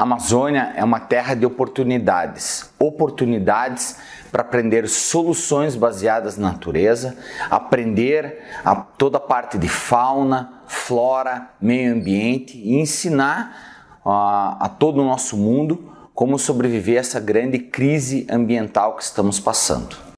A Amazônia é uma terra de oportunidades, oportunidades para aprender soluções baseadas na natureza, aprender a toda a parte de fauna, flora, meio ambiente e ensinar a, a todo o nosso mundo como sobreviver a essa grande crise ambiental que estamos passando.